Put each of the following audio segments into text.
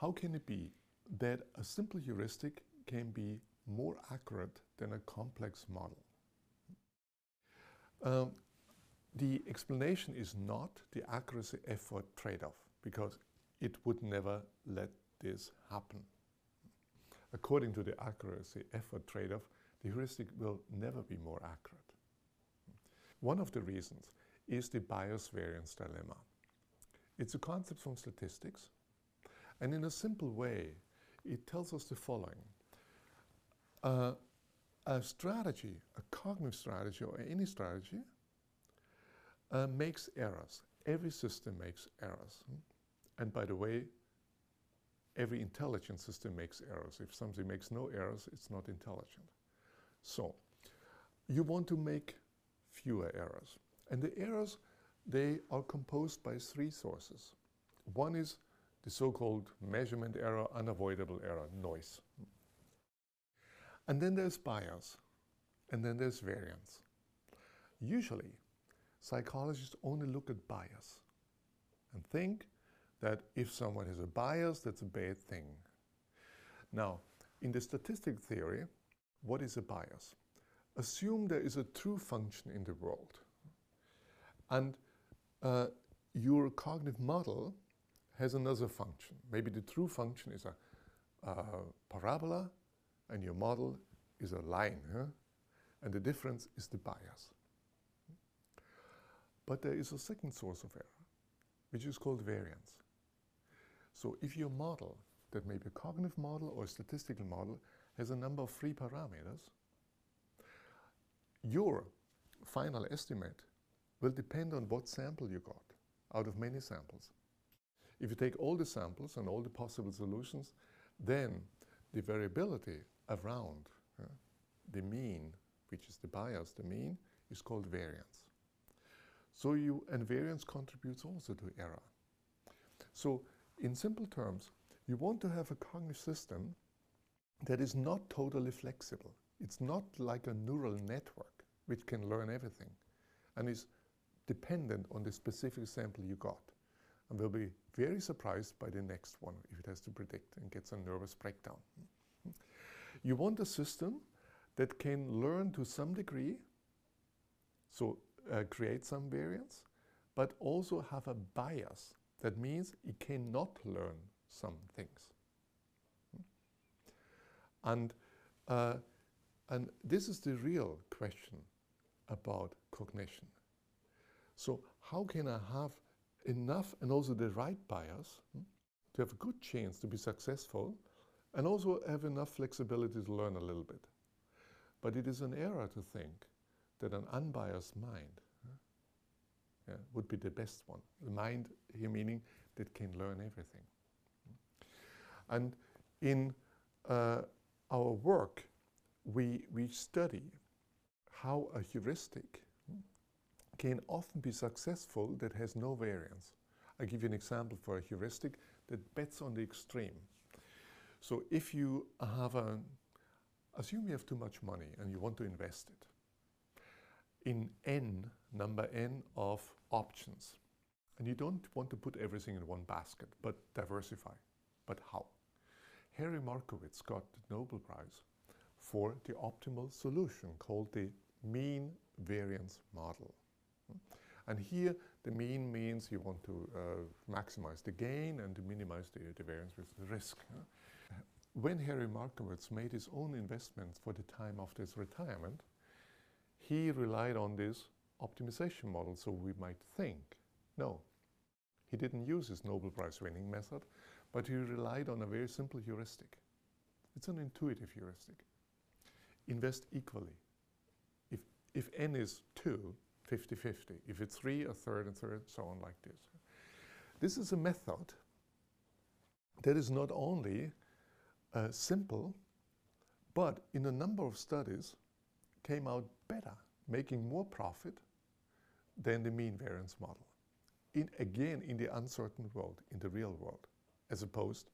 how can it be that a simple heuristic can be more accurate than a complex model? Um, the explanation is not the accuracy effort trade-off because it would never let this happen. According to the accuracy effort trade-off, the heuristic will never be more accurate. One of the reasons is the bias variance dilemma. It's a concept from statistics, and in a simple way, it tells us the following. Uh, a strategy, a cognitive strategy or any strategy, uh, makes errors. Every system makes errors. And by the way, every intelligent system makes errors. If something makes no errors, it's not intelligent. So, you want to make fewer errors. And the errors, they are composed by three sources. One is the so-called measurement error, unavoidable error, noise. And then there's bias, and then there's variance. Usually, psychologists only look at bias and think that if someone has a bias, that's a bad thing. Now, in the statistic theory, what is a bias? Assume there is a true function in the world. And uh, your cognitive model has another function. Maybe the true function is a, a parabola and your model is a line. Huh? And the difference is the bias. But there is a second source of error, which is called variance. So if your model, that may be a cognitive model or a statistical model, has a number of free parameters, your final estimate will depend on what sample you got out of many samples. If you take all the samples and all the possible solutions, then the variability around uh, the mean, which is the bias, the mean, is called variance. So you, and variance contributes also to error. So in simple terms, you want to have a cognitive system that is not totally flexible. It's not like a neural network which can learn everything and is dependent on the specific sample you got and will be very surprised by the next one if it has to predict and gets a nervous breakdown. You want a system that can learn to some degree, so uh, create some variance, but also have a bias. That means it cannot learn some things. And, uh, and this is the real question about cognition. So how can I have enough and also the right bias hmm, to have a good chance to be successful and also have enough flexibility to learn a little bit? But it is an error to think that an unbiased mind yeah, would be the best one. The mind here meaning that can learn everything. And in uh, our work, we, we study how a heuristic can often be successful that has no variance. I'll give you an example for a heuristic that bets on the extreme. So if you have a, assume you have too much money and you want to invest it in n, number n of options. And you don't want to put everything in one basket, but diversify. But how? Harry Markowitz got the Nobel Prize for the optimal solution called the mean variance model. And here the mean means you want to uh, maximize the gain and to minimize the, the variance with the risk. When Harry Markowitz made his own investments for the time of his retirement, he relied on this optimization model, so we might think, no, he didn't use his Nobel Prize winning method, but he relied on a very simple heuristic. It's an intuitive heuristic. Invest equally. If, if n is 2, 50-50. If it's 3, a third, a third, so on like this. This is a method that is not only uh, simple, but in a number of studies came out better, making more profit than the mean variance model. In, again, in the uncertain world, in the real world, as opposed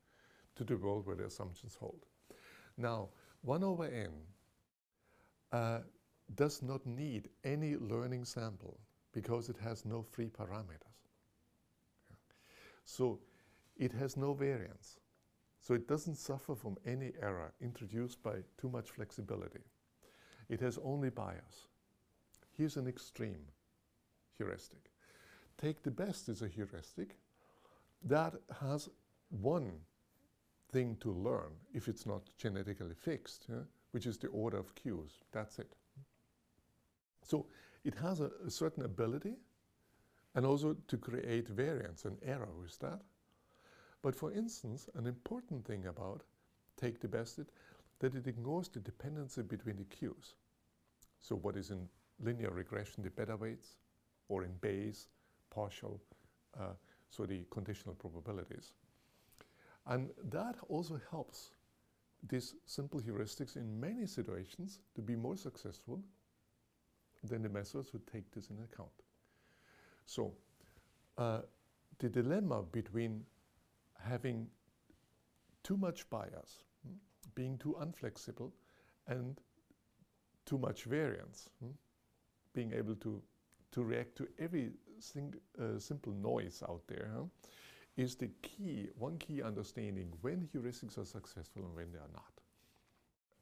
to the world where the assumptions hold. Now, 1 over n uh, does not need any learning sample because it has no free parameters. So it has no variance. So it doesn't suffer from any error introduced by too much flexibility. It has only bias. Here's an extreme heuristic. Take the best is a heuristic that has one thing to learn if it's not genetically fixed, yeah, which is the order of cues. That's it. So it has a, a certain ability and also to create variance and error with that. But for instance, an important thing about take the best it, that it ignores the dependency between the cues. So what is in linear regression, the beta weights, or in Bayes, partial, uh, so the conditional probabilities. And that also helps these simple heuristics in many situations to be more successful than the methods would take this in account. So uh, the dilemma between having too much bias, hmm, being too unflexible, and too much variance, hmm, being able to, to react to every sing, uh, simple noise out there, huh, is the key, one key understanding when heuristics are successful and when they are not.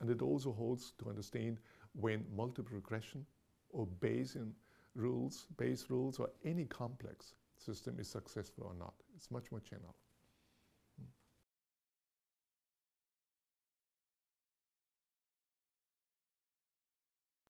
And it also holds to understand when multiple regression or Bayesian rules, Bayes rules, or any complex system is successful or not. It's much more general.